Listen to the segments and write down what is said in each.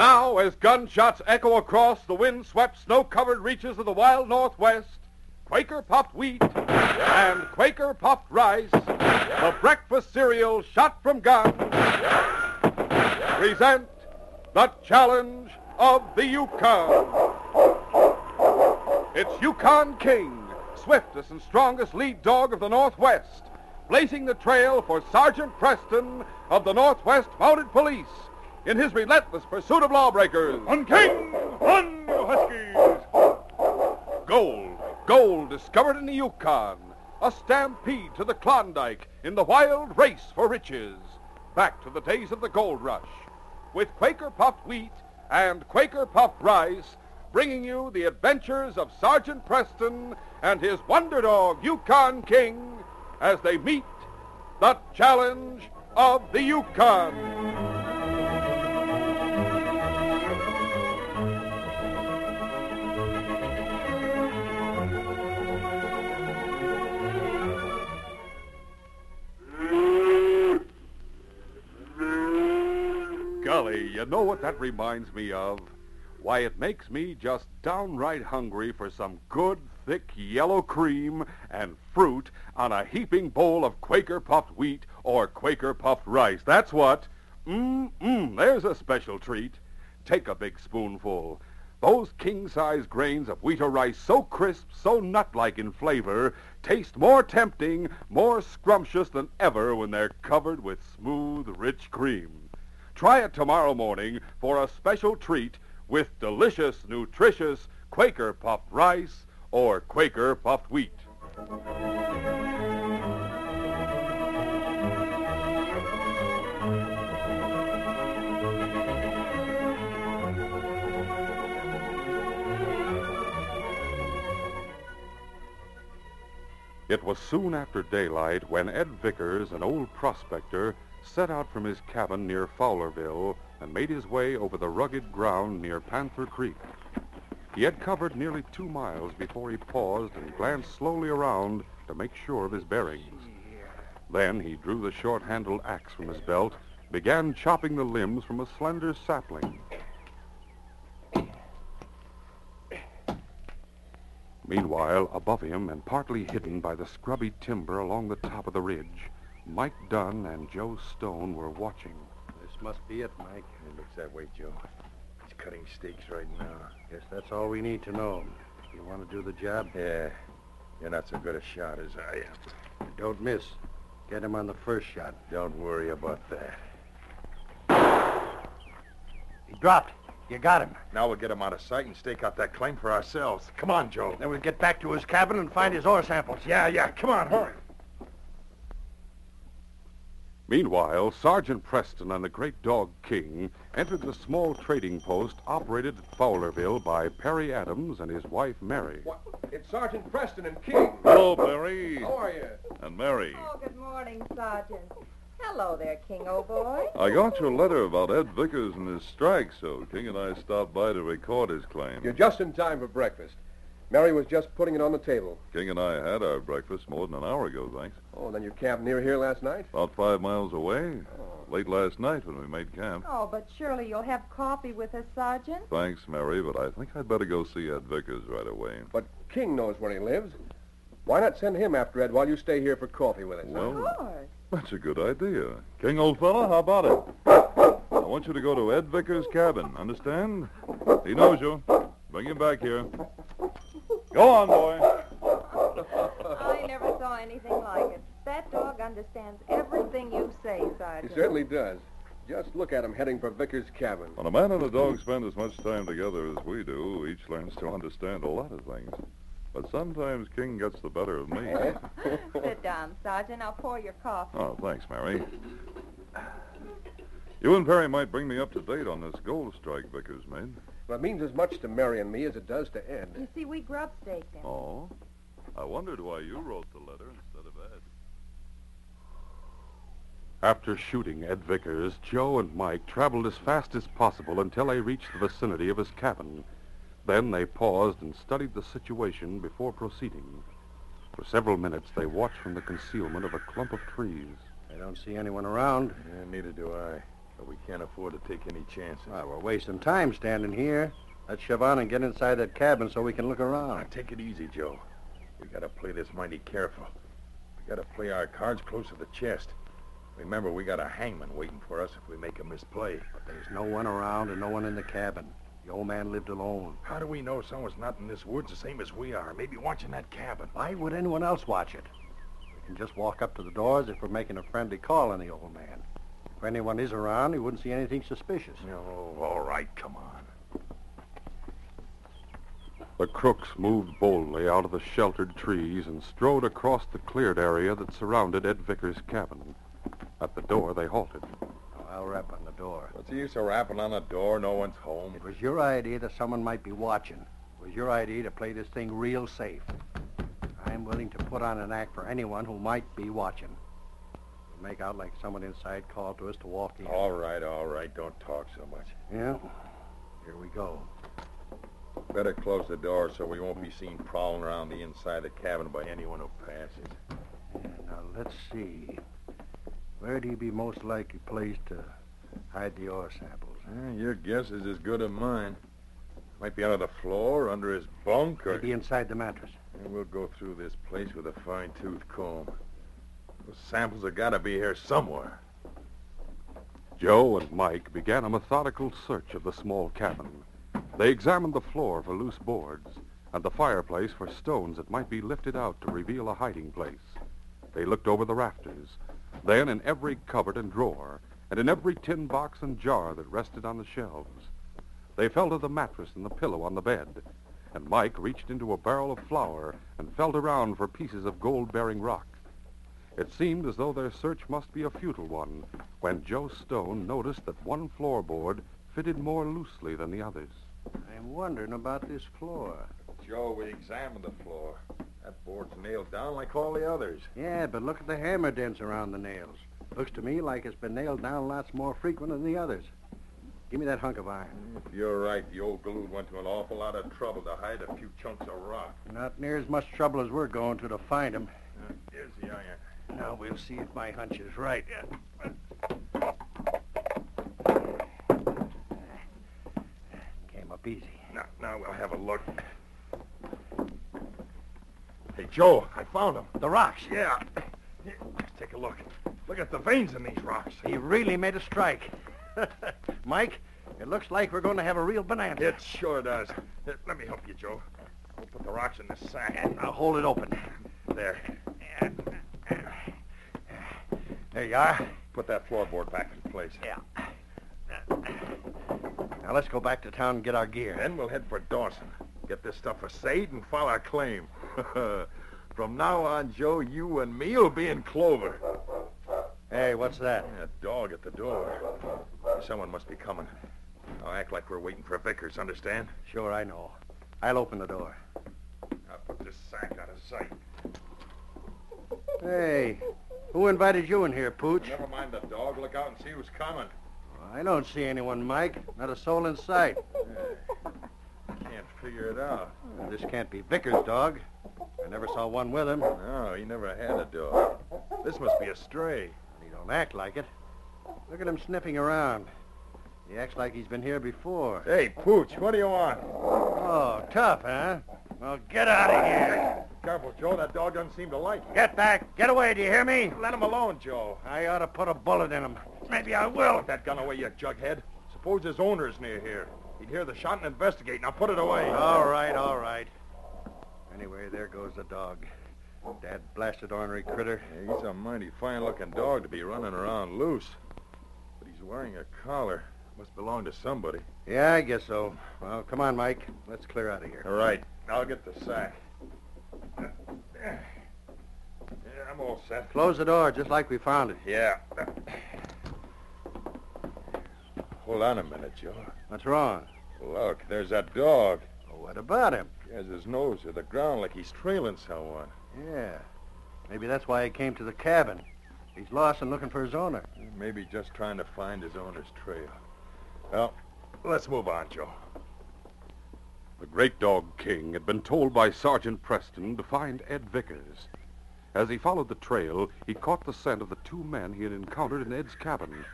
Now, as gunshots echo across the wind-swept, snow-covered reaches of the wild Northwest, Quaker puffed wheat and Quaker puffed rice, the breakfast cereal shot from guns, present the challenge of the Yukon. It's Yukon King, swiftest and strongest lead dog of the Northwest, blazing the trail for Sergeant Preston of the Northwest Mounted Police in his relentless pursuit of lawbreakers. On King! On, you Huskies! Gold, gold discovered in the Yukon. A stampede to the Klondike in the wild race for riches. Back to the days of the gold rush. With Quaker puffed wheat and Quaker puffed rice, bringing you the adventures of Sergeant Preston and his wonder dog, Yukon King, as they meet the challenge of the Yukon. You know what that reminds me of? Why, it makes me just downright hungry for some good, thick yellow cream and fruit on a heaping bowl of Quaker puffed wheat or Quaker puffed rice. That's what. Mmm, there's a special treat. Take a big spoonful. Those king-size grains of wheat or rice, so crisp, so nut-like in flavor, taste more tempting, more scrumptious than ever when they're covered with smooth, rich cream. Try it tomorrow morning for a special treat with delicious, nutritious Quaker puffed rice or Quaker puffed wheat. It was soon after daylight when Ed Vickers, an old prospector, set out from his cabin near Fowlerville and made his way over the rugged ground near Panther Creek. He had covered nearly two miles before he paused and glanced slowly around to make sure of his bearings. Then he drew the short-handled axe from his belt, began chopping the limbs from a slender sapling. Meanwhile, above him and partly hidden by the scrubby timber along the top of the ridge, Mike Dunn and Joe Stone were watching. This must be it, Mike. It looks that way, Joe. He's cutting stakes right now. Guess that's all we need to know. You want to do the job? Yeah. You're not so good a shot as I am. Don't miss. Get him on the first shot. Don't worry about that. He dropped. You got him. Now we'll get him out of sight and stake out that claim for ourselves. Come on, Joe. Then we'll get back to his cabin and find his ore samples. Yeah, yeah. Come on, hurry. Meanwhile, Sergeant Preston and the great dog King entered the small trading post operated at Fowlerville by Perry Adams and his wife Mary. What? It's Sergeant Preston and King. Hello, Perry. How are you? And Mary. Oh, good morning, Sergeant. Hello there, King, old boy. I got your letter about Ed Vickers and his strike, so King and I stopped by to record his claim. You're just in time for breakfast. Mary was just putting it on the table. King and I had our breakfast more than an hour ago, thanks. Oh, then you camped near here last night? About five miles away. Oh. Late last night when we made camp. Oh, but surely you'll have coffee with us, Sergeant. Thanks, Mary, but I think I'd better go see Ed Vickers right away. But King knows where he lives. Why not send him after Ed while you stay here for coffee with us? Well, Of course. that's a good idea. King, old fella, how about it? I want you to go to Ed Vickers' cabin, understand? He knows you. Bring him back here. Go on, boy. I never saw anything like it. That dog understands everything you say, He Sergeant. certainly does. Just look at him heading for Vickers' cabin. When a man and a dog spend as much time together as we do, each learns to understand a lot of things. But sometimes King gets the better of me. Eh? Sit down, Sergeant. I'll pour your coffee. Oh, thanks, Mary. You and Perry might bring me up to date on this gold strike Vickers made. Well, it means as much to Mary and me as it does to Ed. You see, we grub staked him. Oh? I wondered why you wrote the letter instead of Ed. After shooting Ed Vickers, Joe and Mike traveled as fast as possible until they reached the vicinity of his cabin. Then they paused and studied the situation before proceeding. For several minutes, they watched from the concealment of a clump of trees. I don't see anyone around. Yeah, neither do I. But we can't afford to take any chances. Well, we're wasting time standing here. Let's shove on and get inside that cabin so we can look Now, around. take it easy, Joe. We gotta play this mighty careful. We gotta play our cards close to the chest. Remember, we got a hangman waiting for us if we make a misplay. But there's no one around and no one in the cabin. The old man lived alone. How do we know someone's not in this woods the same as we are? Maybe watching that cabin. Why would anyone else watch it? We can just walk up to the doors if we're making a friendly call on the old man. If anyone is around, he wouldn't see anything suspicious. No, all right, come on. The crooks moved boldly out of the sheltered trees and strode across the cleared area that surrounded Ed Vickers' cabin. At the door, they halted. Oh, I'll rap on the door. What's the use of rapping on the door? No one's home. It was your idea that someone might be watching. It was your idea to play this thing real safe. I'm willing to put on an act for anyone who might be watching. Make out like someone inside called to us to walk in. All right, all right. Don't talk so much. Yeah? Here we go. Better close the door so we won't be seen prowling around the inside of the cabin by anyone who passes. Yeah, now, let's see. Where'd he be most likely placed to hide the ore samples? Eh, your guess is as good as mine. Might be under the floor, under his bunk, or... Maybe inside the mattress. Eh, we'll go through this place with a fine-tooth comb. Those samples have got to be here somewhere. Joe and Mike began a methodical search of the small cabin. They examined the floor for loose boards and the fireplace for stones that might be lifted out to reveal a hiding place. They looked over the rafters, then in every cupboard and drawer, and in every tin box and jar that rested on the shelves. They felt of the mattress and the pillow on the bed, and Mike reached into a barrel of flour and felt around for pieces of gold-bearing rock. It seemed as though their search must be a futile one when Joe Stone noticed that one floorboard fitted more loosely than the others. I'm wondering about this floor. Joe, we examined the floor. That board's nailed down like all the others. Yeah, but look at the hammer dents around the nails. Looks to me like it's been nailed down lots more frequent than the others. Give me that hunk of iron. If you're right, the old galoot went to an awful lot of trouble to hide a few chunks of rock. Not near as much trouble as we're going to to find him. Uh, here's the iron. Now we'll see if my hunch is right. Came up easy. Now, now we'll have a look. Hey, Joe, I found them. The rocks. Yeah. Here, take a look. Look at the veins in these rocks. He really made a strike. Mike, it looks like we're going to have a real bonanza. It sure does. Let me help you, Joe. We'll put the rocks in this sack. Now hold it open. There. There you are. Put that floorboard back in place. Yeah. Now let's go back to town and get our gear. Then we'll head for Dawson. Get this stuff assayed and file our claim. From now on, Joe, you and me'll be in clover. Hey, what's that? A dog at the door. Someone must be coming. I'll act like we're waiting for Vickers, understand? Sure, I know. I'll open the door. I'll put this sack out of sight. Hey, who invited you in here, Pooch? Never mind the dog. Look out and see who's coming. Oh, I don't see anyone, Mike. Not a soul in sight. I can't figure it out. This can't be Vickers' dog. I never saw one with him. No, he never had a dog. This must be a stray. He don't act like it. Look at him sniffing around. He acts like he's been here before. Hey, Pooch, what do you want? Oh, tough, huh? Well, get out of here. Careful, Joe. That dog doesn't seem to like you. Get back. Get away, do you hear me? Let him alone, Joe. I ought to put a bullet in him. Maybe I will. Put that gun away, you jughead. Suppose his owner's near here. He'd hear the shot and investigate. Now put it away. All right, all right. Anyway, there goes the dog. Dad blasted ornery critter. Yeah, he's a mighty fine-looking dog to be running around loose. But he's wearing a collar. Must belong to somebody. Yeah, I guess so. Well, come on, Mike. Let's clear out of here. All right. I'll get the sack. Yeah, I'm all set. Close the door just like we found it. Yeah. Hold on a minute, Joe. What's wrong? Look, there's that dog. Well, what about him? He has his nose to the ground like he's trailing someone. Yeah. Maybe that's why he came to the cabin. He's lost and looking for his owner. Maybe just trying to find his owner's trail. Well, let's move on, Joe. The great dog king had been told by Sergeant Preston to find Ed Vickers. As he followed the trail, he caught the scent of the two men he had encountered in Ed's cabin.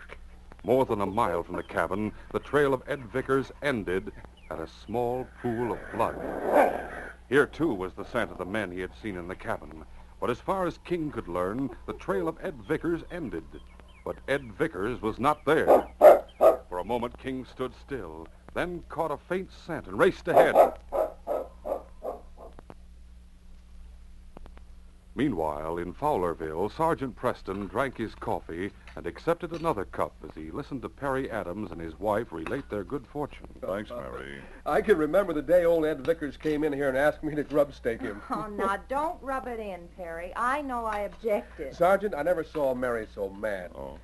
More than a mile from the cabin, the trail of Ed Vickers ended at a small pool of blood. Here, too, was the scent of the men he had seen in the cabin. But as far as King could learn, the trail of Ed Vickers ended. But Ed Vickers was not there. For a moment, King stood still, then caught a faint scent and raced ahead. Meanwhile, in Fowlerville, Sergeant Preston drank his coffee and accepted another cup as he listened to Perry Adams and his wife relate their good fortune. Thanks, Mary. I can remember the day old Ed Vickers came in here and asked me to grub stake him. Oh, now, don't rub it in, Perry. I know I objected. Sergeant, I never saw Mary so mad. Oh.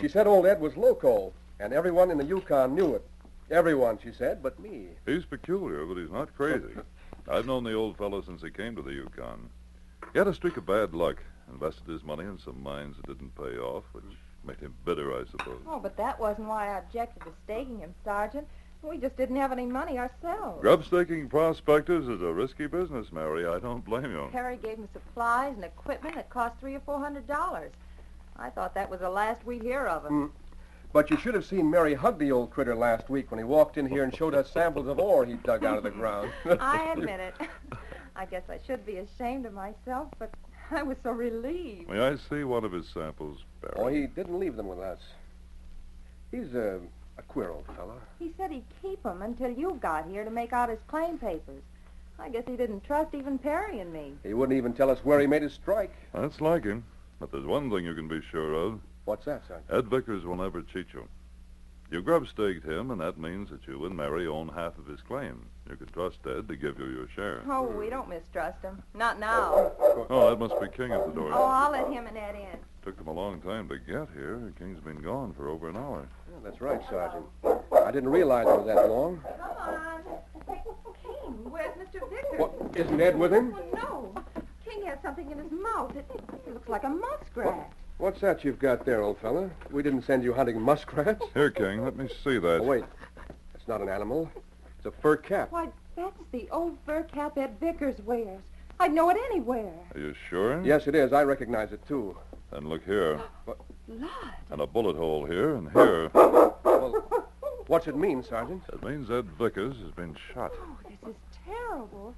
She said old Ed was loco, and everyone in the Yukon knew it. Everyone, she said, but me. He's peculiar, but he's not crazy. I've known the old fellow since he came to the Yukon. He had a streak of bad luck, invested his money in some mines that didn't pay off, which made him bitter, I suppose. Oh, but that wasn't why I objected to staking him, Sergeant. We just didn't have any money ourselves. Grub staking prospectors is a risky business, Mary. I don't blame you. Perry gave me supplies and equipment that cost three or four hundred dollars. I thought that was the last we'd hear of him. Mm. But you should have seen Mary hug the old critter last week when he walked in here and showed us samples of ore he'd dug out of the ground. I admit it. I guess I should be ashamed of myself, but I was so relieved. May I see one of his samples, Perry? oh, he didn't leave them with us. He's a, a queer old fellow. He said he'd keep them until you got here to make out his claim papers. I guess he didn't trust even Perry and me. He wouldn't even tell us where he made his strike. That's like him. But there's one thing you can be sure of. What's that, Sergeant? Ed Vickers will never cheat you. You grubstaked him, and that means that you and Mary own half of his claim. You can trust Ed to give you your share. Oh, we don't mistrust him. Not now. Oh, that must be King at the door. Oh, I'll let him and Ed in. Took them a long time to get here. King's been gone for over an hour. Yeah, that's right, Sergeant. I didn't realize it was that long. Come on. Hey, King, where's Mr. Vickers? What, isn't Ed with him? Well, no. King has something in his mouth. It, it looks like a muskrat. What's that you've got there, old fella? We didn't send you hunting muskrats. Here, King, let me see that. Oh, wait. That's not an animal. It's a fur cap. Why, that's the old fur cap Ed Vickers wears. I'd know it anywhere. Are you sure? Yes, it is. I recognize it, too. Then look here. Blood. And a bullet hole here and here. Well, what's it mean, Sergeant? It means Ed Vickers has been shot. Oh, this is terrible.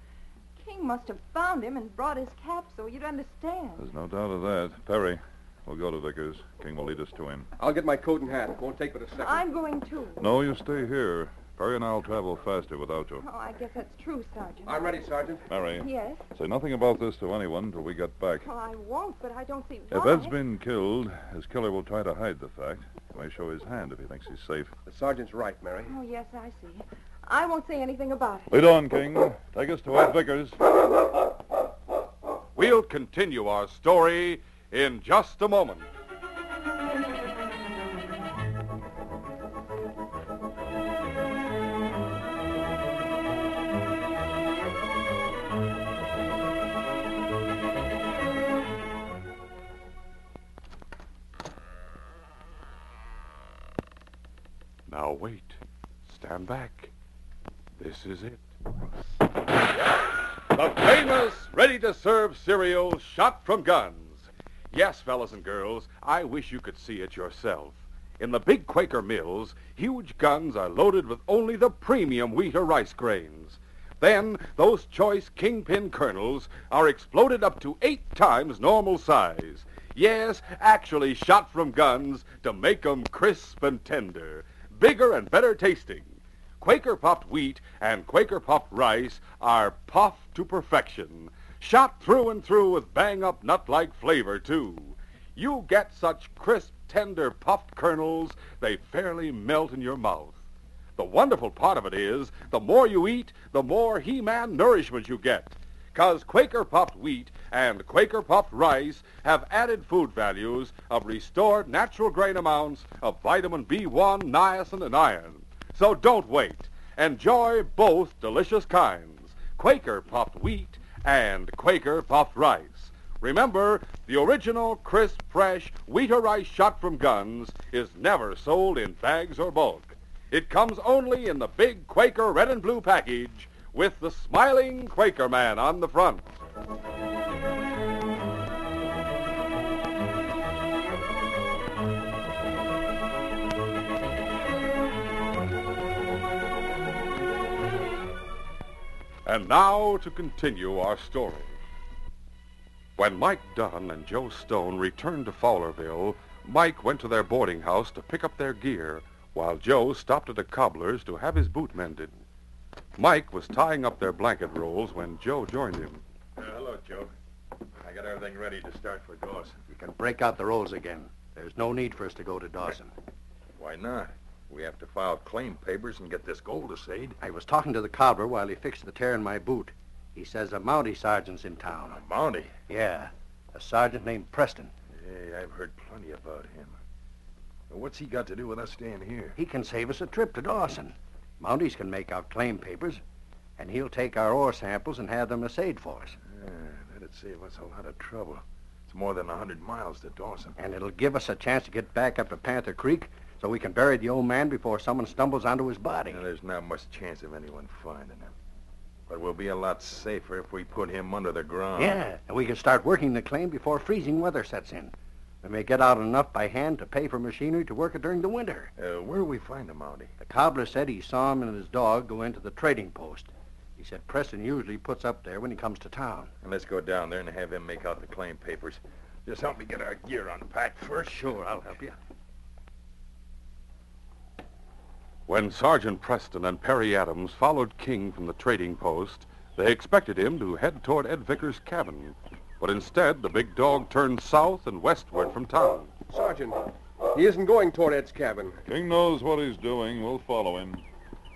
King must have found him and brought his cap so you'd understand. There's no doubt of that. Perry, we'll go to Vickers. King will lead us to him. I'll get my coat and hat. It won't take but a second. I'm going too. No, you stay here. Perry and I'll travel faster without you. Oh, I guess that's true, Sergeant. I'm ready, Sergeant. Mary, Yes. say nothing about this to anyone till we get back. Well, I won't, but I don't see why. If Ed's been killed, his killer will try to hide the fact. He may show his hand if he thinks he's safe. The sergeant's right, Mary. Oh, yes, I see. I won't say anything about it. Lead on, King. Take us to Ed Vickers. We'll continue our story in just a moment. Now wait. Stand back. This is it. The famous ready-to-serve cereal shot from guns. Yes, fellas and girls, I wish you could see it yourself. In the big Quaker mills, huge guns are loaded with only the premium wheat or rice grains. Then, those choice kingpin kernels are exploded up to eight times normal size. Yes, actually shot from guns to make 'em crisp and tender, bigger and better tasting. Quaker puffed wheat and Quaker puffed rice are puffed to perfection, shot through and through with bang-up nut-like flavor, too. You get such crisp, tender, puffed kernels, they fairly melt in your mouth. The wonderful part of it is, the more you eat, the more He-Man nourishment you get. 'Cause Quaker puffed wheat and Quaker puffed rice have added food values of restored natural grain amounts of vitamin B1, niacin, and iron. So don't wait. Enjoy both delicious kinds, Quaker puffed wheat and Quaker puffed rice. Remember, the original crisp, fresh wheat or rice shot from guns is never sold in bags or bulk. It comes only in the big Quaker red and blue package with the smiling Quaker man on the front. And now to continue our story. When Mike Dunn and Joe Stone returned to Fowlerville, Mike went to their boarding house to pick up their gear, while Joe stopped at a cobbler's to have his boot mended. Mike was tying up their blanket rolls when Joe joined him. Uh, hello, Joe. I got everything ready to start for Dawson. You can break out the rolls again. There's no need for us to go to Dawson. Why not? We have to file claim papers and get this gold assayed. I was talking to the cobbler while he fixed the tear in my boot. He says a Mountie sergeant's in town. A Mountie? Yeah, a sergeant named Preston. Hey, I've heard plenty about him. What's he got to do with us staying here? He can save us a trip to Dawson. Mounties can make out claim papers, and he'll take our ore samples and have them assayed for us. Yeah, that'd save us a lot of trouble. It's more than a hundred miles to Dawson. And it'll give us a chance to get back up to Panther Creek so we can bury the old man before someone stumbles onto his body. Now, there's not much chance of anyone finding him. But we'll be a lot safer if we put him under the ground. Yeah, and we can start working the claim before freezing weather sets in. We may get out enough by hand to pay for machinery to work it during the winter. Uh, where do we find him, Mountie? The cobbler said he saw him and his dog go into the trading post. He said Preston usually puts up there when he comes to town. And let's go down there and have him make out the claim papers. Just help me get our gear unpacked first. Sure, I'll help you. When Sergeant Preston and Perry Adams followed King from the trading post, they expected him to head toward Ed Vickers' cabin. But instead, the big dog turned south and westward from town. Sergeant, he isn't going toward Ed's cabin. King knows what he's doing. We'll follow him.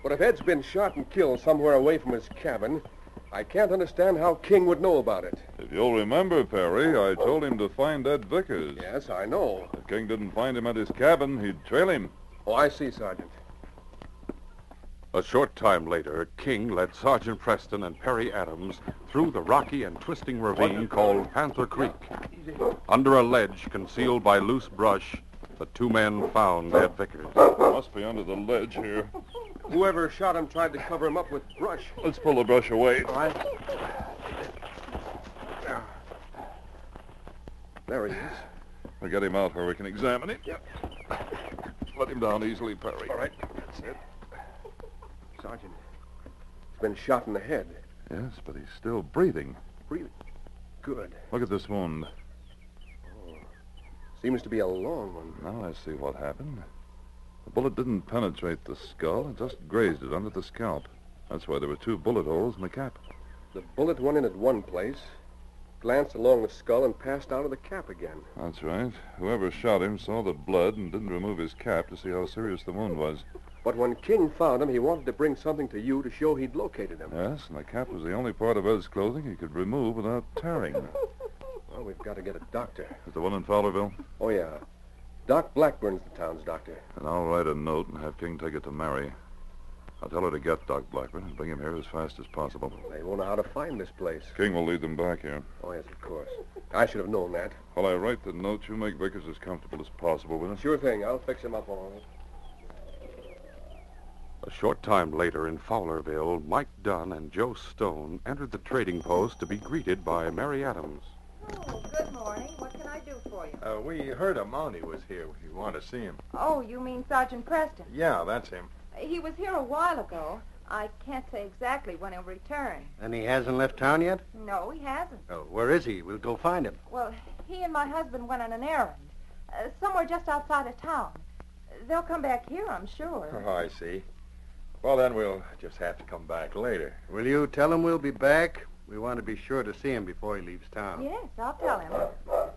But if Ed's been shot and killed somewhere away from his cabin, I can't understand how King would know about it. If you'll remember, Perry, I told him to find Ed Vickers. Yes, I know. If King didn't find him at his cabin, he'd trail him. Oh, I see, Sergeant. A short time later, King led Sergeant Preston and Perry Adams through the rocky and twisting ravine called Panther Creek. Under a ledge concealed by loose brush, the two men found Ed Vickers. Must be under the ledge here. Whoever shot him tried to cover him up with brush. Let's pull the brush away. All right. There he is. We'll get him out where we can examine him. Yep. Let him down easily, Perry. All right. That's it. Sergeant, he's been shot in the head. Yes, but he's still breathing. Really? Good. Look at this wound. Oh, seems to be a long one. Now I see what happened. The bullet didn't penetrate the skull. It just grazed it under the scalp. That's why there were two bullet holes in the cap. The bullet went in at one place, glanced along the skull, and passed out of the cap again. That's right. Whoever shot him saw the blood and didn't remove his cap to see how serious the wound was. But when King found him, he wanted to bring something to you to show he'd located him. Yes, and the cap was the only part of Ed's clothing he could remove without tearing. Well, we've got to get a doctor. Is the one in Fowlerville? Oh, yeah. Doc Blackburn's the town's doctor. And I'll write a note and have King take it to Mary. I'll tell her to get Doc Blackburn and bring him here as fast as possible. They won't know how to find this place. King will lead them back here. Oh, yes, of course. I should have known that. While I write the note, you make Vickers as comfortable as possible with it. Sure thing. I'll fix him up all right. A short time later in Fowlerville, Mike Dunn and Joe Stone entered the trading post to be greeted by Mary Adams. Oh, good morning. What can I do for you? Uh, we heard a Mountie was here. We want to see him. Oh, you mean Sergeant Preston? Yeah, that's him. He was here a while ago. I can't say exactly when he'll return. And he hasn't left town yet? No, he hasn't. Oh, where is he? We'll go find him. Well, he and my husband went on an errand. Uh, somewhere just outside of town. They'll come back here, I'm sure. Oh, I see. Well, then we'll just have to come back later. Will you tell him we'll be back? We want to be sure to see him before he leaves town. Yes, I'll tell him.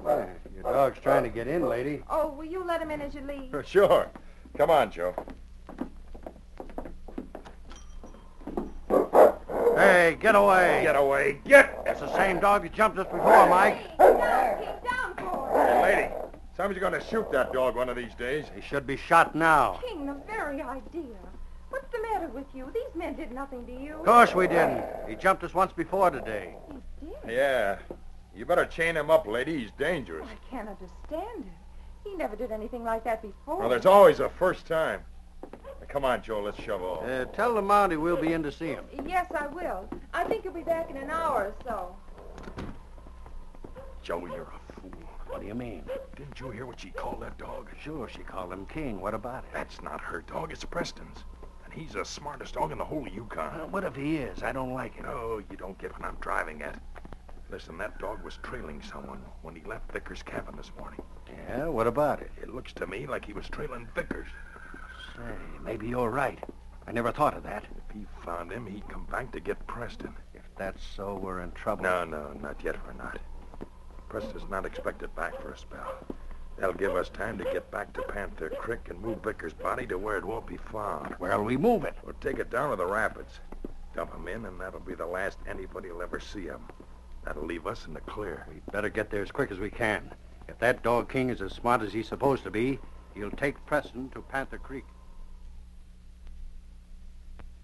Yeah, your dog's trying to get in, lady. Oh, will you let him in as you leave? Sure. Come on, Joe. Hey, get away. Get away. Get! It's the same dog that jumped us before, Mike. Down, keep down for Hey, lady. Somebody's going to shoot that dog one of these days. He should be shot now. King, the very idea. What's the matter with you? These men did nothing to you. Of course we didn't. He jumped us once before today. He did. Yeah. You better chain him up, lady. He's dangerous. I can't understand it. He never did anything like that before. Well, there's always a first time. Now, come on, Joe. Let's shove off. Uh, tell the Mountie we'll be in to see him. Yes, I will. I think he'll be back in an hour or so. Joe, you're a fool. What do you mean? Didn't you hear what she called that dog? Sure, she called him King. What about it? That's not her dog. It's Preston's. He's the smartest dog in the whole Yukon. Uh, what if he is? I don't like it. Oh, you don't get what I'm driving at. Listen, that dog was trailing someone when he left Vickers' cabin this morning. Yeah, what about it? It looks to me like he was trailing Vickers. Say, maybe you're right. I never thought of that. If he found him, he'd come back to get Preston. If that's so, we're in trouble. No, no, not yet we're not. Preston's not expected back for a spell. That'll give us time to get back to Panther Creek and move Vickers' body to where it won't be found. Where'll we move it? We'll take it down to the rapids, dump him in, and that'll be the last anybody'll ever see him. That'll leave us in the clear. We'd better get there as quick as we can. If that dog king is as smart as he's supposed to be, he'll take Preston to Panther Creek.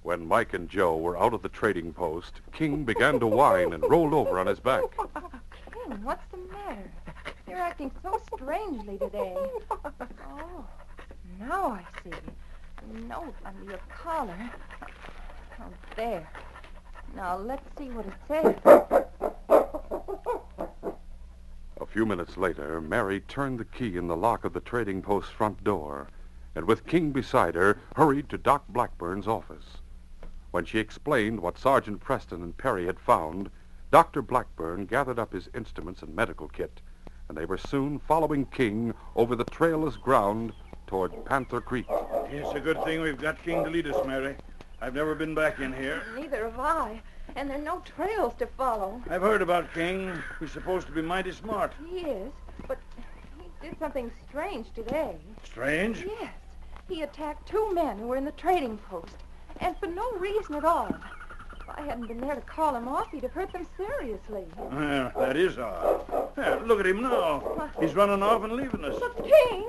When Mike and Joe were out of the trading post, King began to whine and rolled over on his back. King, what's the matter? You're acting so strangely today. Oh, now I see. Note under your collar. Oh, there. Now, let's see what it says. A few minutes later, Mary turned the key in the lock of the trading post front door, and with King beside her, hurried to Doc Blackburn's office. When she explained what Sergeant Preston and Perry had found, Dr. Blackburn gathered up his instruments and medical kit, and they were soon following King over the trailless ground toward Panther Creek. It's a good thing we've got King to lead us, Mary. I've never been back in here. Neither have I. And there are no trails to follow. I've heard about King. He's supposed to be mighty smart. He is, but he did something strange today. Strange? Yes. He attacked two men who were in the trading post, and for no reason at all. If I hadn't been there to call him off, he'd have hurt them seriously. That is odd. Yeah, look at him now. He's running off and leaving us. But King!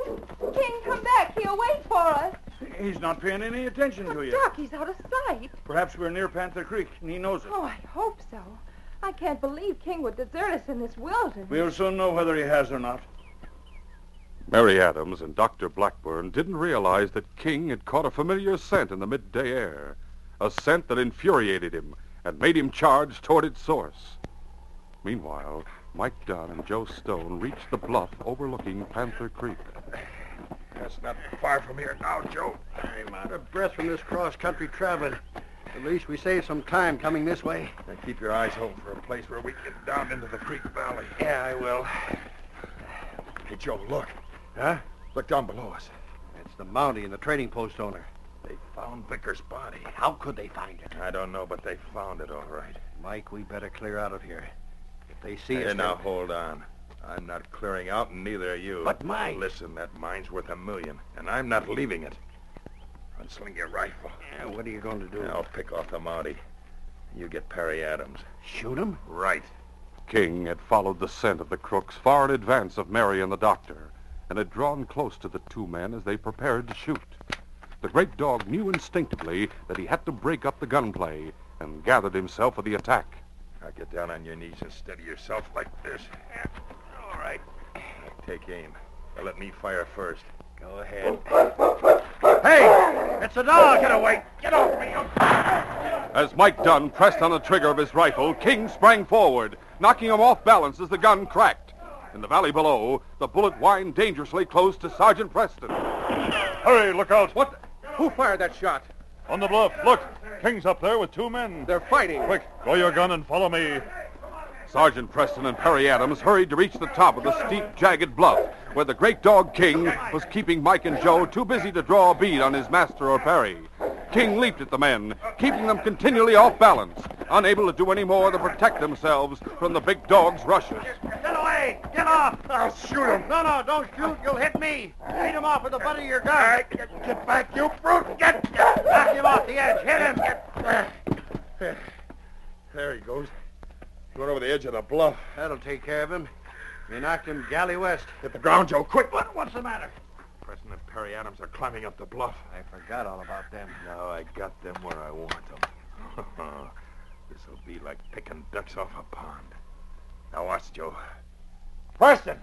King, come back. He'll wait for us. He's not paying any attention oh, to you. Doc, he's out of sight. Perhaps we're near Panther Creek, and he knows it. Oh, I hope so. I can't believe King would desert us in this wilderness. We'll soon know whether he has or not. Mary Adams and Dr. Blackburn didn't realize that King had caught a familiar scent in the midday air, a scent that infuriated him and made him charge toward its source. Meanwhile, Mike Dunn and Joe Stone reached the bluff overlooking Panther Creek. That's not far from here now, Joe. I'm out of breath from this cross-country traveling. At least we saved some time coming this way. Now keep your eyes open for a place where we can get down into the creek valley. Yeah, I will. Hey, Joe, look. Huh? Look down below us. It's the Mountie and the trading post owner. They found Vickers' body. How could they find it? I don't know, but they found it all right. Mike, we better clear out of here. If they see Hey, us... now they'll- hold on. I'm not clearing out, and neither are you. But Mike- Listen, that mine's worth a million, and I'm not leaving it. Unsling your rifle. Yeah, what are you going to do? I'll pick off the Mountie. You get Perry Adams. Shoot him? Right. King had followed the scent of the crooks far in advance of Mary and the doctor, and had drawn close to the two men as they prepared to shoot. The great dog knew instinctively that he had to break up the gunplay and gathered himself for the attack. Now get down on your knees and steady yourself like this. All right. Take aim. Now let me fire first. Go ahead. Hey! It's a dog! Get away! Get off me! As Mike Dunn pressed on the trigger of his rifle, King sprang forward, knocking him off balance as the gun cracked. In the valley below, the bullet whined dangerously close to Sergeant Preston. Hurry, look out. What? Who fired that shot? On the bluff. Look. King's up there with two men. They're fighting. Quick, throw your gun and follow me. Sergeant Preston and Perry Adams hurried to reach the top of the steep, jagged bluff, where the great dog King was keeping Mike and Joe too busy to draw a bead on his master or Perry. King leaped at the men, keeping them continually off balance, unable to do any more than protect themselves from the big dog's rushes. Get away! Get off! I'll shoot him. No, no, don't shoot. You'll hit me. Beat him off with the butt of your gun. Get, get back, you brute! Get, Knock him off the edge. Hit him. There he goes. Going over the edge of the bluff. That'll take care of him. You knocked him galley west. Hit the ground, Joe, quick! What? What's the matter? Preston and Perry Adams are climbing up the bluff. I forgot all about them. Now I got them where I want them. This'll be like picking ducks off a pond. Now watch, Joe. Preston!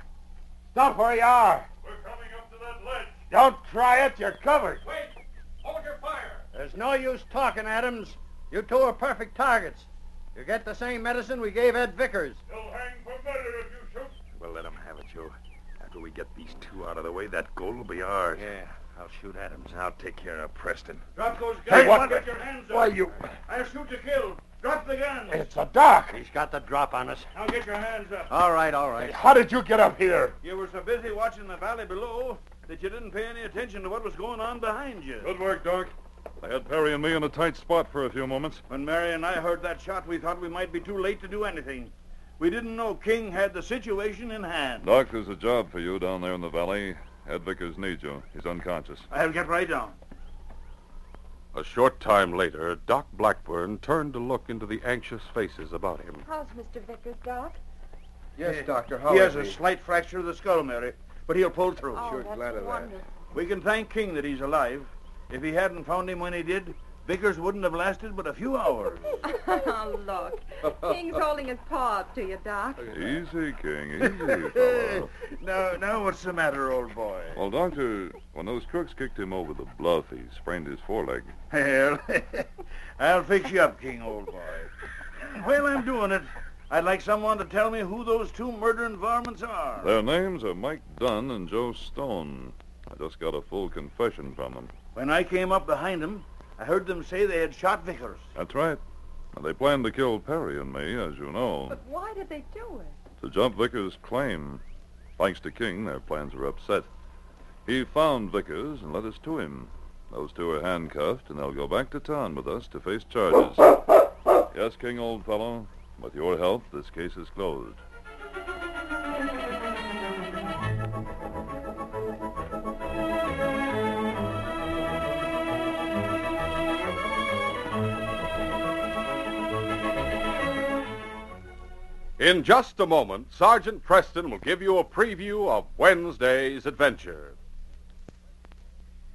Stop where you are! We're coming up to that ledge. Don't try it, you're covered. Wait! Hold your fire! There's no use talking, Adams. You two are perfect targets. You get the same medicine we gave Ed Vickers. You'll hang for murder if you shoot. Well, let 'em have it, Joe. After we get these two out of the way, that gold will be ours. Yeah. I'll shoot Adams. I'll take care of Preston. Drop those Hey, guns. what Get your hands up. Why, you... I'll shoot to kill. Drop the guns. It's a doc. He's got the drop on us. Now get your hands up. All right, all right. How did you get up here? You were so busy watching the valley below that you didn't pay any attention to what was going on behind you. Good work, Doc. They had Perry and me in a tight spot for a few moments. When Mary and I heard that shot, we thought we might be too late to do anything. We didn't know King had the situation in hand. Doc, there's a job for you down there in the valley. Ed Vickers needs you. He's unconscious. I'll get right down. A short time later, Doc Blackburn turned to look into the anxious faces about him. How's Mr. Vickers, Doc? Yes, Doctor. How he is has a slight fracture of the skull, Mary, but he'll pull through. oh, sure that's glad of that. We can thank King that he's alive. If he hadn't found him when he did, Vickers wouldn't have lasted but a few hours. oh, look. King's holding his paw up to you, Doc. Easy, King. Easy, fellow. now, now, what's the matter, old boy? Well, Doctor, when those crooks kicked him over the bluff, he sprained his foreleg. Well, I'll fix you up, King, old boy. While I'm doing it, I'd like someone to tell me who those two murdering varmints are. Their names are Mike Dunn and Joe Stone. I just got a full confession from them. When I came up behind them, I heard them say they had shot Vickers. That's right. And they planned to kill Perry and me, as you know, But why did they do it? to jump Vickers' claim. Thanks to King, their plans were upset. He found Vickers and led us to him. Those two are handcuffed, and they'll go back to town with us to face charges. Yes, King, old fellow. With your help, this case is closed. In just a moment, Sergeant Preston will give you a preview of Wednesday's adventure.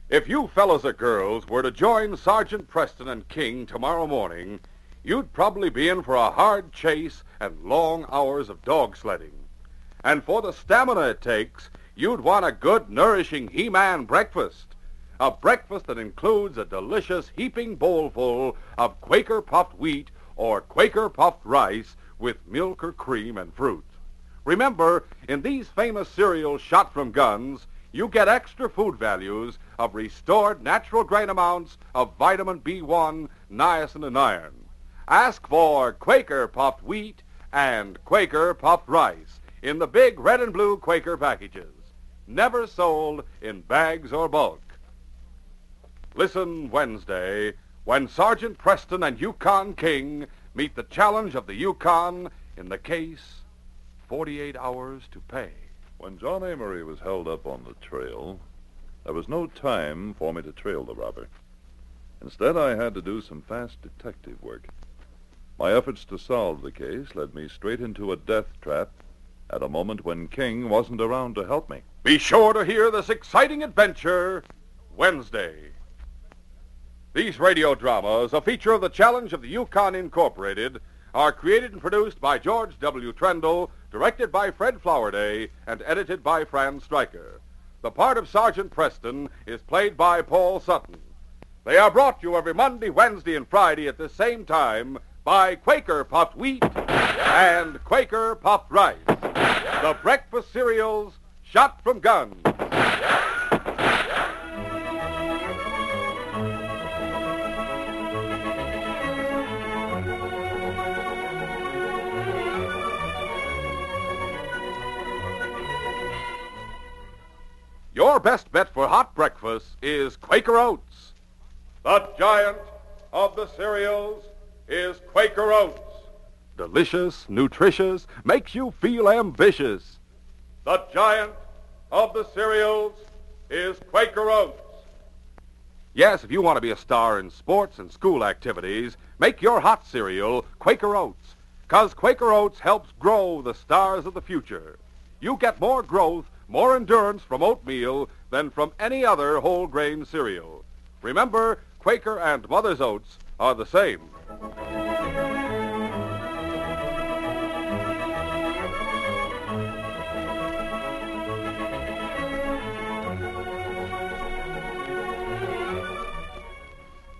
If you fellows or girls were to join Sergeant Preston and King tomorrow morning, you'd probably be in for a hard chase and long hours of dog sledding. And for the stamina it takes, you'd want a good, nourishing He-Man breakfast. A breakfast that includes a delicious heaping bowlful of Quaker puffed wheat or Quaker puffed rice with milk or cream and fruit. Remember, in these famous cereals shot from guns, you get extra food values of restored natural grain amounts of vitamin B1, niacin, and iron. Ask for Quaker puffed wheat and Quaker puffed rice in the big red and blue Quaker packages. Never sold in bags or bulk. Listen Wednesday when Sergeant Preston and Yukon King meet the challenge of the Yukon in the case 48 Hours to Pay. When John Amory was held up on the trail, there was no time for me to trail the robber. Instead, I had to do some fast detective work. My efforts to solve the case led me straight into a death trap at a moment when King wasn't around to help me. Be sure to hear this exciting adventure Wednesday. These radio dramas, a feature of the Challenge of the Yukon Incorporated, are created and produced by George W. Trendle, directed by Fred Flowerday, and edited by Fran Striker. The part of Sergeant Preston is played by Paul Sutton. They are brought to you every Monday, Wednesday, and Friday at the same time by Quaker Puffed Wheat and Quaker Puffed Rice. The breakfast cereals shot from guns. Your best bet for hot breakfast is Quaker Oats. The giant of the cereals is Quaker Oats. Delicious, nutritious, makes you feel ambitious. The giant of the cereals is Quaker Oats. Yes, if you want to be a star in sports and school activities, make your hot cereal Quaker Oats. Because Quaker Oats helps grow the stars of the future. You get more growth, more endurance from oatmeal than from any other whole grain cereal. Remember, Quaker and Mother's Oats are the same.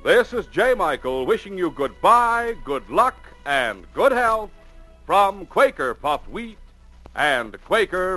This is Jay Michael wishing you goodbye, good luck, and good health from Quaker Puffed Wheat and Quaker